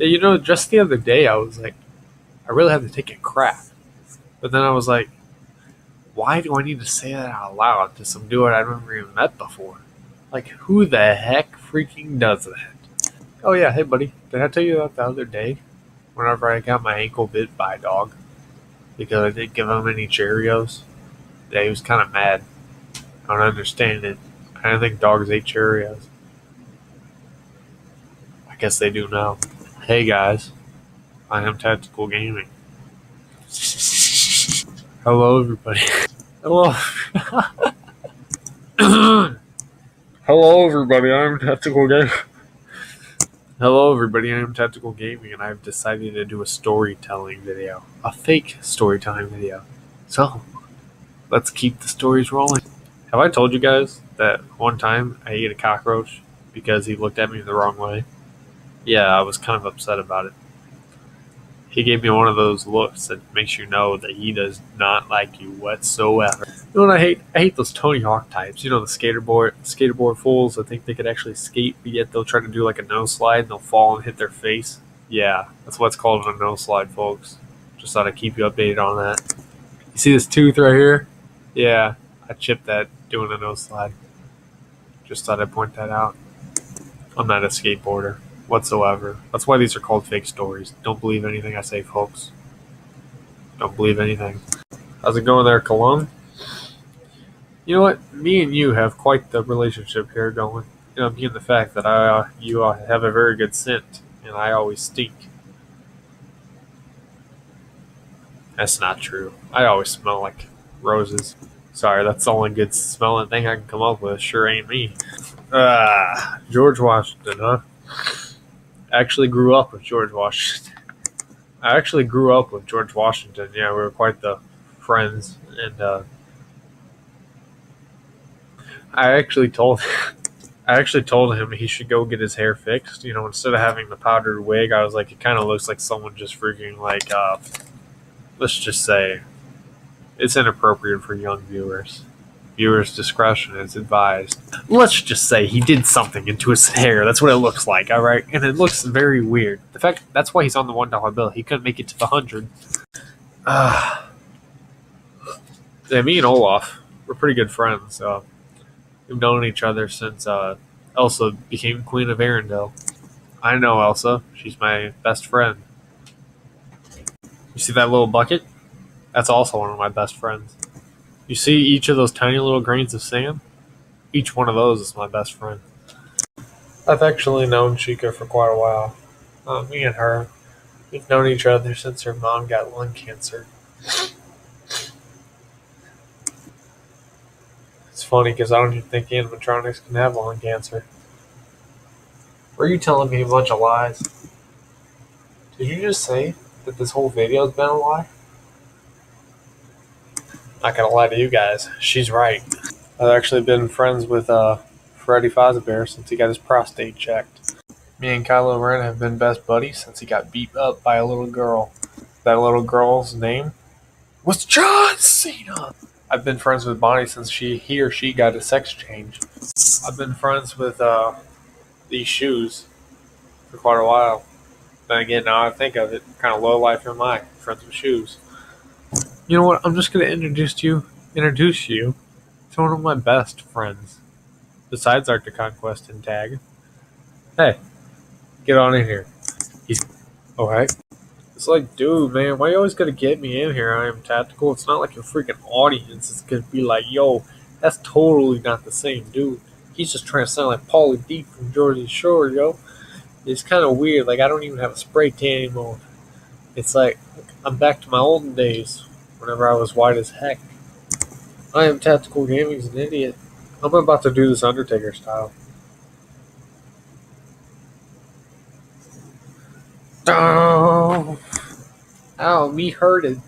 You know, just the other day I was like, I really have to take a crap. But then I was like, why do I need to say that out loud to some dude I've never even met before? Like, who the heck freaking does that? Oh yeah, hey buddy, did I tell you that the other day? Whenever I got my ankle bit by a dog because I didn't give him any Cheerios. Yeah, he was kind of mad. I don't understand it. I don't think dogs ate Cheerios. I guess they do now. Hey guys, I am Tactical Gaming. Hello everybody. Hello. Hello everybody, I'm Tactical Gaming. Hello everybody, I am Tactical Gaming and I've decided to do a storytelling video. A fake storytelling video. So, let's keep the stories rolling. Have I told you guys that one time I ate a cockroach because he looked at me the wrong way? Yeah, I was kind of upset about it. He gave me one of those looks that makes you know that he does not like you whatsoever. You know what I hate? I hate those Tony Hawk types. You know the skaterboard skateboard fools that think they could actually skate, but yet they'll try to do like a no slide and they'll fall and hit their face. Yeah, that's what's called a no slide, folks. Just thought I'd keep you updated on that. You see this tooth right here? Yeah, I chipped that doing a no slide. Just thought I'd point that out. I'm not a skateboarder whatsoever. That's why these are called fake stories. Don't believe anything I say, folks. Don't believe anything. How's it going there, Cologne? You know what? Me and you have quite the relationship here going. You know, being the fact that I, uh, you uh, have a very good scent, and I always stink. That's not true. I always smell like roses. Sorry, that's the only good smelling thing I can come up with. Sure ain't me. Ah, George Washington, huh? Actually grew up with George Washington. I actually grew up with George Washington. Yeah, we were quite the friends, and uh, I actually told I actually told him he should go get his hair fixed. You know, instead of having the powdered wig, I was like, it kind of looks like someone just freaking like, uh, let's just say, it's inappropriate for young viewers. Viewers' discretion is advised. Let's just say he did something into his hair. That's what it looks like, all right? And it looks very weird. The fact that's why he's on the one dollar bill. He couldn't make it to the hundred. Uh, yeah, me and Olaf, we're pretty good friends. We've known each other since uh, Elsa became Queen of Arendelle. I know Elsa. She's my best friend. You see that little bucket? That's also one of my best friends. You see each of those tiny little grains of sand? Each one of those is my best friend. I've actually known Chica for quite a while. Uh, me and her, we've known each other since her mom got lung cancer. It's funny because I don't even think animatronics can have lung cancer. Were you telling me a bunch of lies? Did you just say that this whole video's been a lie? Not gonna lie to you guys, she's right. I've actually been friends with uh, Freddy Fazbear since he got his prostate checked. Me and Kylo Ren have been best buddies since he got beat up by a little girl. That little girl's name was John Cena. I've been friends with Bonnie since she he or she got a sex change. I've been friends with uh, these shoes for quite a while. Then again, now I think of it, kind of low life am I, friends with shoes. You know what? I'm just gonna introduce you, introduce you to one of my best friends, besides Arctic Conquest and Tag. Hey, get on in here. He's all oh, right. It's like, dude, man, why you always gotta get me in here? I am tactical. It's not like your freaking audience is gonna be like, yo, that's totally not the same dude. He's just trying to sound like Pauly D from Jersey Shore, yo. It's kind of weird. Like I don't even have a spray tan anymore. It's like I'm back to my olden days whenever I was white as heck. I am Tactical Gaming's an idiot. I'm about to do this Undertaker style. Oh, ow, me hurted.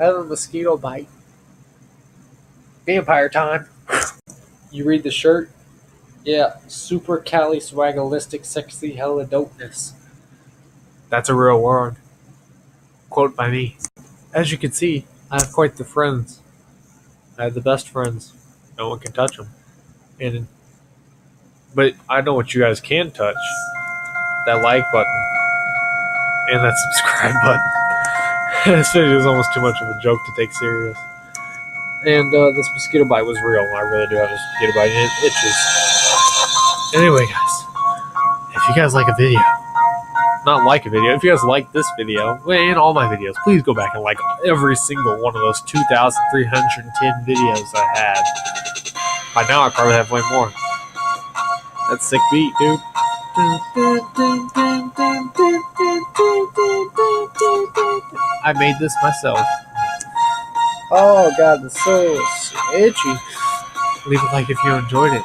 I have a mosquito bite. Vampire time. You read the shirt? Yeah, super cali swagalistic sexy hella dopeness. That's a real word. Quote by me. As you can see, I have quite the friends. I have the best friends. No one can touch them. And but I know what you guys can touch. That like button. and that subscribe button. this video is almost too much of a joke to take serious. And uh, this mosquito bite was real. I really do have a mosquito bite, and it itches. Anyway, guys, if you guys like a video, not like a video, if you guys like this video and all my videos, please go back and like every single one of those 2,310 videos I had. By now, I probably have way more. That's sick beat, dude. I made this myself. Oh god, it's so itchy. Leave a like if you enjoyed it.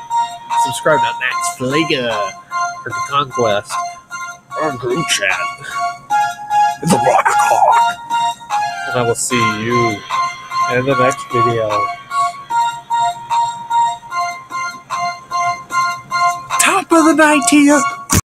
Subscribe to Max Flaga for the Conquest or group chat. It's a rock And I will see you in the next video. Top of the night to you.